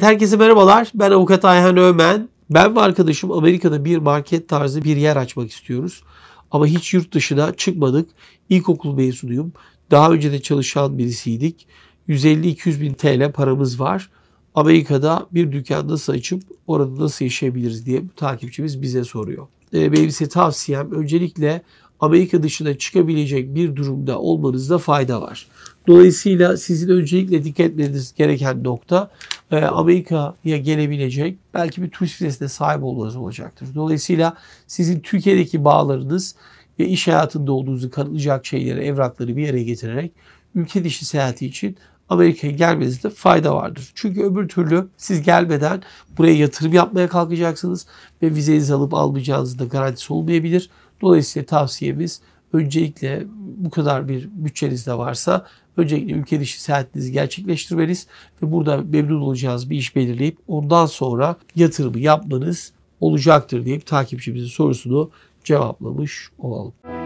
Herkese merhabalar. Ben avukat Ayhan Ömen. Ben ve arkadaşım Amerika'da bir market tarzı bir yer açmak istiyoruz. Ama hiç yurt dışına çıkmadık. İlkokul mezunuyum. Daha önce de çalışan birisiydik. 150-200 bin TL paramız var. Amerika'da bir dükkan nasıl açıp orada nasıl yaşayabiliriz diye bu takipçimiz bize soruyor. Ee, benim size tavsiyem öncelikle Amerika dışına çıkabilecek bir durumda olmanızda fayda var. Dolayısıyla sizin öncelikle dikkat etmeniz gereken nokta e, Amerika'ya gelebilecek belki bir turist vizesine sahip olmanız olacaktır. Dolayısıyla sizin Türkiye'deki bağlarınız ve iş hayatında olduğunuzu kanıtlayacak şeyleri, evrakları bir yere getirerek ülke dışı seyahati için Amerika'ya gelmenizde fayda vardır. Çünkü öbür türlü siz gelmeden buraya yatırım yapmaya kalkacaksınız ve vizenizi alıp almayacağınızın da garantisi olmayabilir. Dolayısıyla tavsiyemiz öncelikle bu kadar bir bütçeniz de varsa öncelikle ülke dışı seyahatinizi gerçekleştirmeniz ve burada memnun olacağınız bir iş belirleyip ondan sonra yatırımı yapmanız olacaktır deyip takipçimizin sorusunu cevaplamış olalım.